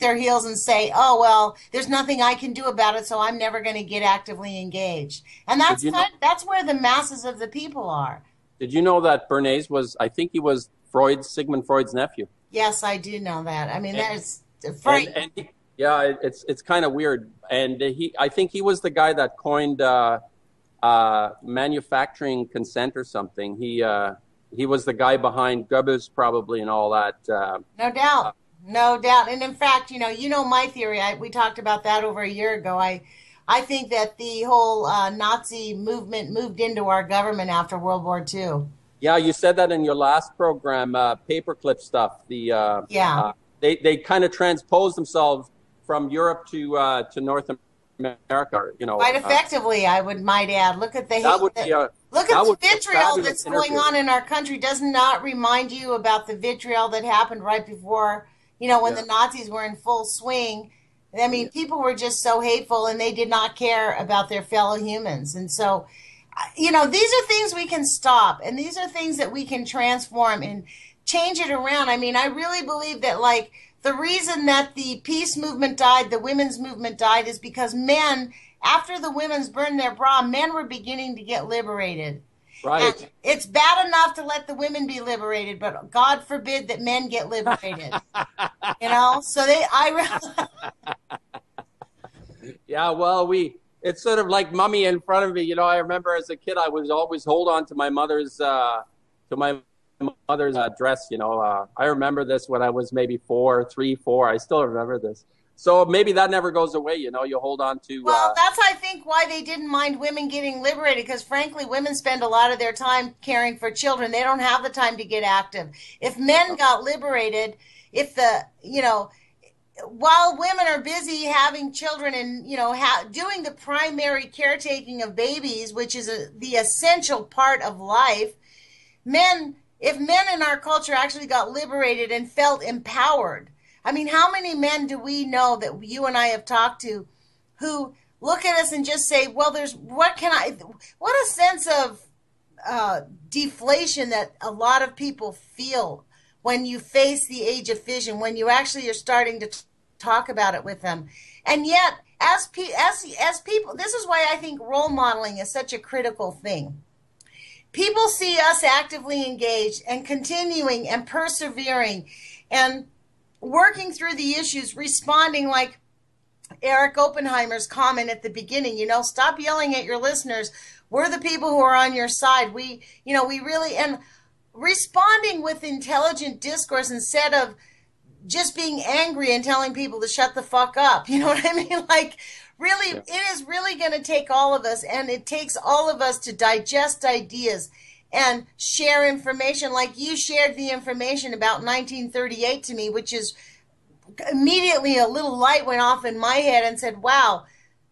their heels and say, "Oh well, there's nothing I can do about it, so I'm never going to get actively engaged." And that's kind, that's where the masses of the people are. Did you know that Bernays was? I think he was Freud's Sigmund Freud's nephew. Yes, I do know that. I mean, that is Freud. And, and Yeah, it's it's kind of weird, and he I think he was the guy that coined uh, uh, manufacturing consent or something. He uh, he was the guy behind Goebbels probably and all that. Uh, no doubt, no doubt. And in fact, you know, you know my theory. I, we talked about that over a year ago. I I think that the whole uh, Nazi movement moved into our government after World War II. Yeah, you said that in your last program, uh, paperclip stuff. The uh, yeah, they they kind of transposed themselves from Europe to uh, to North America. You know, quite uh, effectively, I would might add. Look at the would look at the vitriol that's going on in our country. Does not remind you about the vitriol that happened right before you know when yeah. the Nazis were in full swing. I mean, people were just so hateful, and they did not care about their fellow humans, and so you know, these are things we can stop and these are things that we can transform and change it around. I mean, I really believe that like the reason that the peace movement died, the women's movement died is because men, after the women's burned their bra, men were beginning to get liberated. Right. And it's bad enough to let the women be liberated, but God forbid that men get liberated. you know, so they, I. yeah, well, we it's sort of like mummy in front of me. You know, I remember as a kid, I was always hold on to my mother's uh, to my mother's uh, dress. You know, uh, I remember this when I was maybe four, three, four. I still remember this. So maybe that never goes away. You know, you hold on to. Well, uh, that's I think why they didn't mind women getting liberated because frankly, women spend a lot of their time caring for children. They don't have the time to get active. If men got liberated, if the you know while women are busy having children and you know ha- doing the primary caretaking of babies which is a, the essential part of life men if men in our culture actually got liberated and felt empowered i mean how many men do we know that you and i have talked to who look at us and just say well there's what can i what a sense of uh, deflation that a lot of people feel when you face the age of fission, when you actually are starting to t- talk about it with them. And yet, as, pe- as, as people, this is why I think role modeling is such a critical thing. People see us actively engaged and continuing and persevering and working through the issues, responding like Eric Oppenheimer's comment at the beginning, you know, stop yelling at your listeners. We're the people who are on your side. We, you know, we really, and responding with intelligent discourse instead of just being angry and telling people to shut the fuck up. You know what I mean? Like, really, yeah. it is really going to take all of us, and it takes all of us to digest ideas and share information. Like you shared the information about 1938 to me, which is immediately a little light went off in my head and said, wow.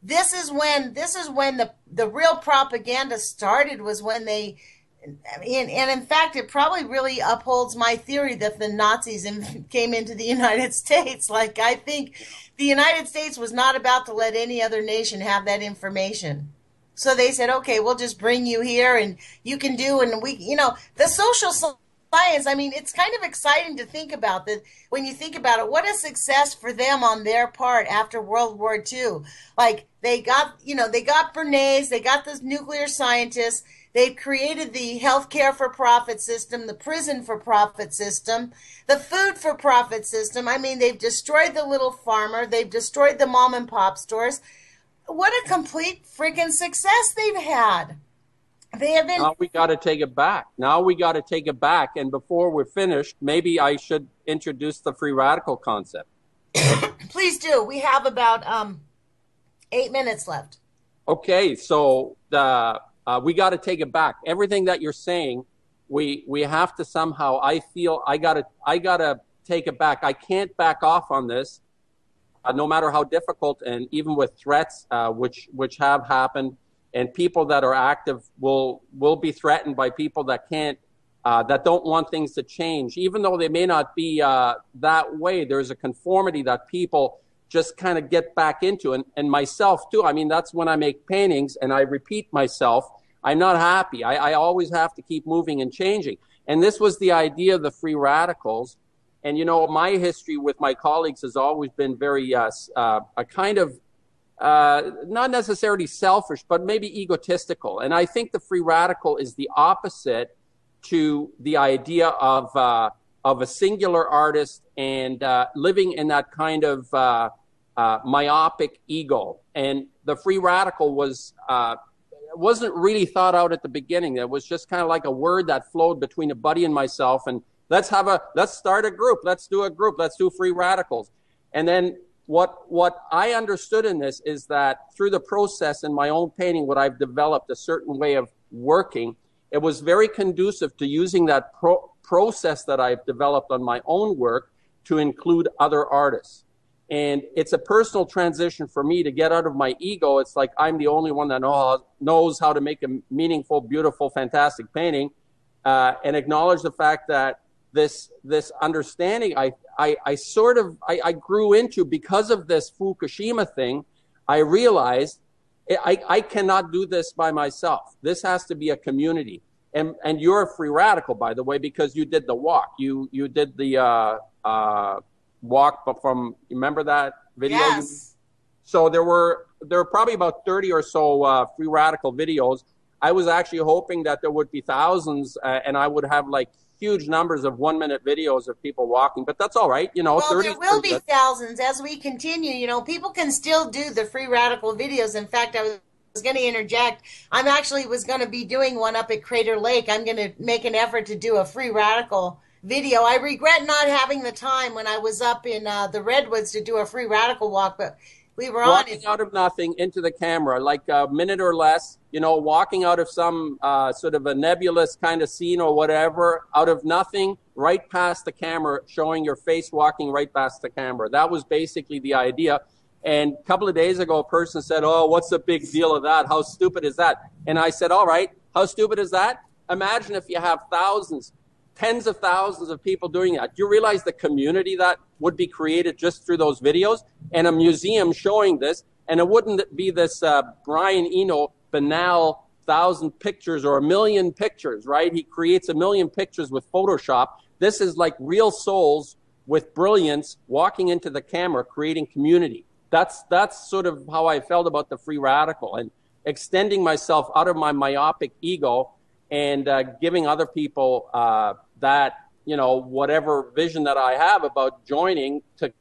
This is when this is when the the real propaganda started was when they and, and in fact, it probably really upholds my theory that the Nazis came into the United States. Like, I think the United States was not about to let any other nation have that information. So they said, okay, we'll just bring you here and you can do, and we, you know, the social science, I mean, it's kind of exciting to think about that when you think about it. What a success for them on their part after World War II. Like, they got, you know, they got Bernays, they got the nuclear scientists They've created the healthcare for profit system, the prison for profit system, the food for profit system. I mean, they've destroyed the little farmer, they've destroyed the mom and pop stores. What a complete freaking success they've had. They have been. Now we got to take it back. Now we got to take it back. And before we're finished, maybe I should introduce the free radical concept. Please do. We have about um, eight minutes left. Okay, so the uh, we got to take it back. Everything that you're saying, we we have to somehow. I feel I got to I got to take it back. I can't back off on this, uh, no matter how difficult. And even with threats, uh, which which have happened, and people that are active will will be threatened by people that can't. Uh, that don't want things to change, even though they may not be uh, that way. There's a conformity that people just kind of get back into. And, and myself too. I mean, that's when I make paintings and I repeat myself. I'm not happy. I, I always have to keep moving and changing. And this was the idea of the free radicals. And, you know, my history with my colleagues has always been very, uh, uh, a kind of, uh, not necessarily selfish, but maybe egotistical. And I think the free radical is the opposite to the idea of, uh, of a singular artist and uh, living in that kind of uh, uh, myopic ego. And the free radical was uh, wasn't really thought out at the beginning. It was just kind of like a word that flowed between a buddy and myself. And let's have a let's start a group. Let's do a group. Let's do free radicals. And then what what I understood in this is that through the process in my own painting, what I've developed a certain way of working. It was very conducive to using that pro- process that I've developed on my own work to include other artists. And it's a personal transition for me to get out of my ego. It's like I'm the only one that know, knows how to make a meaningful, beautiful, fantastic painting, uh, and acknowledge the fact that this this understanding I I, I sort of I, I grew into because of this Fukushima thing. I realized I, I cannot do this by myself. This has to be a community. And and you're a free radical, by the way, because you did the walk. You you did the uh, uh, walk, but from remember that video? Yes. So there were there were probably about thirty or so uh, free radical videos. I was actually hoping that there would be thousands, uh, and I would have like huge numbers of one minute videos of people walking. But that's all right, you know. Well, 30 there will be thousands as we continue. You know, people can still do the free radical videos. In fact, I was was going to interject. I'm actually was going to be doing one up at Crater Lake. I'm going to make an effort to do a free radical video. I regret not having the time when I was up in uh, the redwoods to do a free radical walk, but we were walking on it. out of nothing into the camera, like a minute or less. You know, walking out of some uh, sort of a nebulous kind of scene or whatever, out of nothing, right past the camera, showing your face walking right past the camera. That was basically the idea. And a couple of days ago, a person said, Oh, what's the big deal of that? How stupid is that? And I said, All right, how stupid is that? Imagine if you have thousands, tens of thousands of people doing that. Do you realize the community that would be created just through those videos and a museum showing this? And it wouldn't be this uh, Brian Eno banal thousand pictures or a million pictures, right? He creates a million pictures with Photoshop. This is like real souls with brilliance walking into the camera, creating community that's that's sort of how I felt about the free radical and extending myself out of my myopic ego and uh, giving other people uh, that you know whatever vision that I have about joining to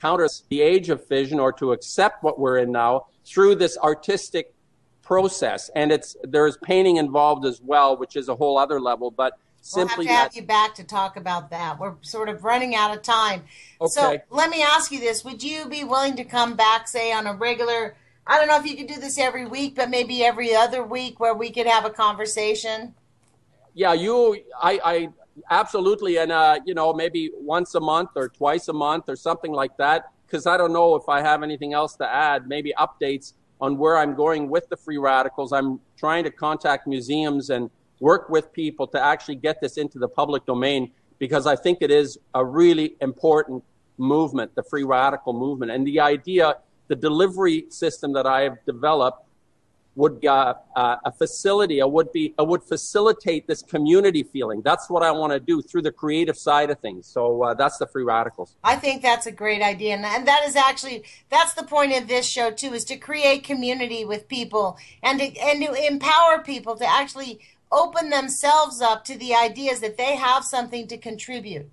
counter the age of fission or to accept what we're in now through this artistic process and it's there's painting involved as well which is a whole other level but simply we'll have to have you back to talk about that. We're sort of running out of time. Okay. So let me ask you this: Would you be willing to come back, say, on a regular? I don't know if you could do this every week, but maybe every other week, where we could have a conversation. Yeah, you, I, I absolutely, and uh, you know, maybe once a month or twice a month or something like that. Because I don't know if I have anything else to add. Maybe updates on where I'm going with the free radicals. I'm trying to contact museums and work with people to actually get this into the public domain because I think it is a really important movement, the free radical movement. And the idea, the delivery system that I have developed would uh, uh, a facility, I would be, I would facilitate this community feeling. That's what I want to do through the creative side of things. So uh, that's the free radicals. I think that's a great idea, and, and that is actually that's the point of this show too, is to create community with people and to, and to empower people to actually open themselves up to the ideas that they have something to contribute.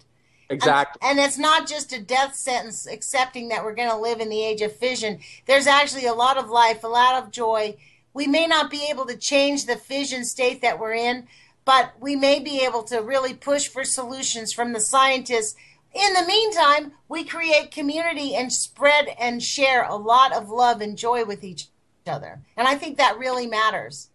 Exactly. And, and, it's not just a death sentence accepting that we're going to live in the age of fission. There's actually a lot of life, a lot of joy. We may not be able to change the fission state that we're in, but we may be able to really push for solutions from the scientists. In the meantime, we create community and spread and share a lot of love and joy with each other. And I think that really matters.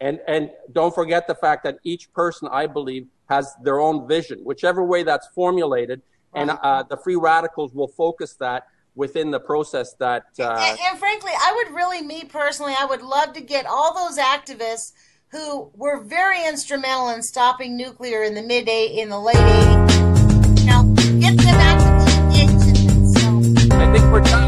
And, and don't forget the fact that each person, I believe, has their own vision, whichever way that's formulated. Right. And uh, the free radicals will focus that within the process that. Uh, and frankly, I would really, me personally, I would love to get all those activists who were very instrumental in stopping nuclear in the mid eight in the late 80s. Now get them. So. I think we're done.